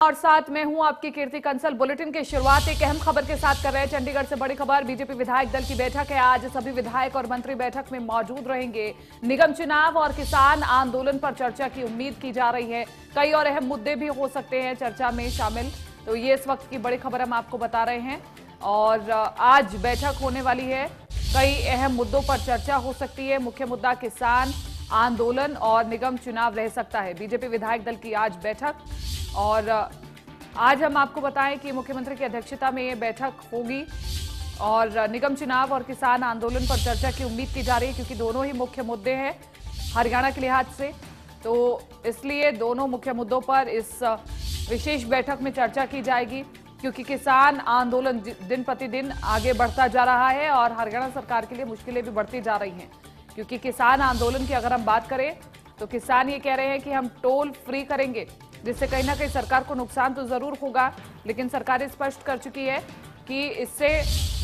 और साथ में हूँ आपकी कीर्ति कंसल। बुलेटिन की शुरुआत एक अहम खबर के साथ कर रहे हैं। चंडीगढ़ से बड़ी खबर, बीजेपी विधायक दल की बैठक है आज। सभी विधायक और मंत्री बैठक में मौजूद रहेंगे। निगम चुनाव और किसान आंदोलन पर चर्चा की उम्मीद की जा रही है। कई और अहम मुद्दे भी हो सकते हैं चर्चा में शामिल। तो ये इस वक्त की बड़ी खबर हम आपको बता रहे हैं। और आज बैठक होने वाली है। कई अहम मुद्दों पर चर्चा हो सकती है। मुख्य मुद्दा किसान आंदोलन और निगम चुनाव रह सकता है। बीजेपी विधायक दल की आज बैठक और आज हम आपको बताएँ कि मुख्यमंत्री की अध्यक्षता में ये बैठक होगी और निगम चुनाव और किसान आंदोलन पर चर्चा की उम्मीद की जा रही है क्योंकि दोनों ही मुख्य मुद्दे हैं हरियाणा के लिहाज से। तो इसलिए दोनों मुख्य मुद्दों पर इस विशेष बैठक में चर्चा की जाएगी क्योंकि किसान आंदोलन दिन प्रतिदिन आगे बढ़ता जा रहा है और हरियाणा सरकार के लिए मुश्किलें भी बढ़ती जा रही हैं। क्योंकि किसान आंदोलन की अगर हम बात करें तो किसान ये कह रहे हैं कि हम टोल फ्री करेंगे, जिससे कहीं ना कहीं सरकार को नुकसान तो ज़रूर होगा, लेकिन सरकार स्पष्ट कर चुकी है कि इससे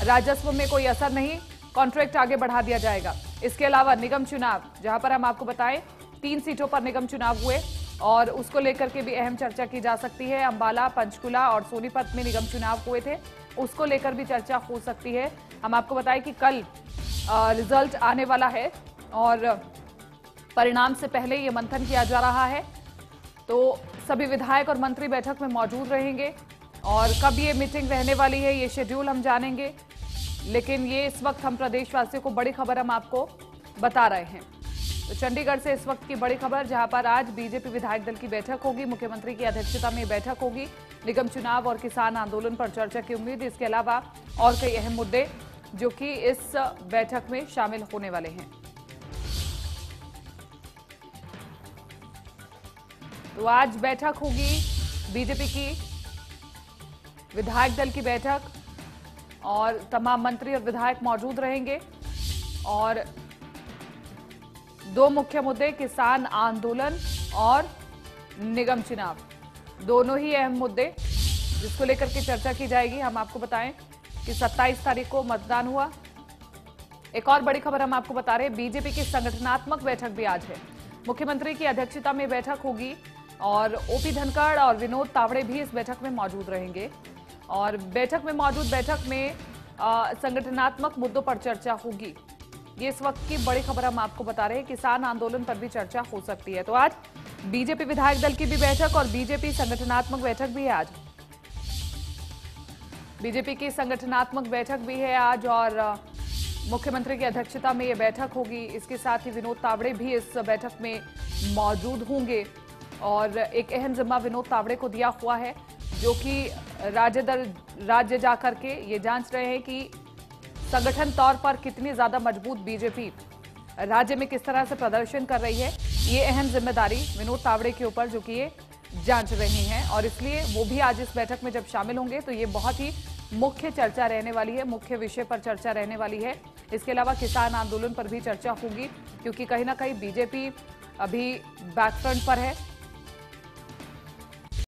राजस्व में कोई असर नहीं कॉन्ट्रैक्ट आगे बढ़ा दिया जाएगा। इसके अलावा निगम चुनाव, जहाँ पर हम आपको बताएँ, तीन सीटों पर निगम चुनाव हुए, और उसको लेकर के भी अहम चर्चा की जा सकती है। अंबाला, पंचकुला और सोनीपत में निगम चुनाव हुए थे, उसको लेकर भी चर्चा हो सकती है। हम आपको बताएँ कि कल रिज़ल्ट आने वाला है और परिणाम से पहले ये मंथन किया जा रहा है। तो सभी विधायक और मंत्री बैठक में मौजूद रहेंगे और कब ये मीटिंग रहने वाली है, ये शेड्यूल हम जानेंगे। लेकिन ये इस वक्त हम प्रदेशवासियों को बड़ी खबर हम आपको बता रहे हैं। तो चंडीगढ़ से इस वक्त की बड़ी खबर, जहाँ पर आज बीजेपी विधायक दल की बैठक होगी, मुख्यमंत्री की अध्यक्षता में बैठक होगी, निगम चुनाव और किसान आंदोलन पर चर्चा की उम्मीद। इसके अलावा और कई अहम मुद्दे जो कि इस बैठक में शामिल होने वाले हैं। तो आज बैठक होगी बीजेपी की, विधायक दल की बैठक, और तमाम मंत्री और विधायक मौजूद रहेंगे। और दो मुख्य मुद्दे, किसान आंदोलन और निगम चुनाव। दोनों ही अहम मुद्दे जिसको लेकर के चर्चा की जाएगी। हम आपको बताएँ कि 27 तारीख को मतदान हुआ। एक और बड़ी खबर हम आपको बता रहे हैं, बीजेपी की संगठनात्मक बैठक भी आज है। मुख्यमंत्री की अध्यक्षता में बैठक होगी और ओपी धनखड़ और विनोद तावड़े भी इस बैठक में मौजूद रहेंगे। और बैठक में मौजूद बैठक में संगठनात्मक मुद्दों पर चर्चा होगी। ये इस वक्त की बड़ी खबर हम आपको बता रहे हैं, किसान आंदोलन पर भी चर्चा हो सकती है। तो आज बीजेपी विधायक दल की भी बैठक और बीजेपी संगठनात्मक बैठक भी है आज। बीजेपी की संगठनात्मक बैठक भी है आज और मुख्यमंत्री की अध्यक्षता में ये बैठक होगी। इसके साथ ही विनोद तावड़े भी इस बैठक में मौजूद होंगे। और एक अहम जिम्मा विनोद तावड़े को दिया हुआ है, जो कि राज्य दल राज्य जाकर के ये जाँच रहे हैं कि संगठन तौर पर कितनी ज़्यादा मज़बूत बीजेपी राज्य में किस तरह से प्रदर्शन कर रही है। ये अहम ज़िम्मेदारी विनोद तावड़े के ऊपर, जो कि ये जाँच रहे हैं और इसलिए वो भी आज इस बैठक में जब शामिल होंगे तो ये बहुत ही मुख्य चर्चा रहने वाली है, मुख्य विषय पर चर्चा रहने वाली है। इसके अलावा किसान आंदोलन पर भी चर्चा होगी, क्योंकि कहीं ना कहीं बीजेपी अभी बैकफ्रंट पर है।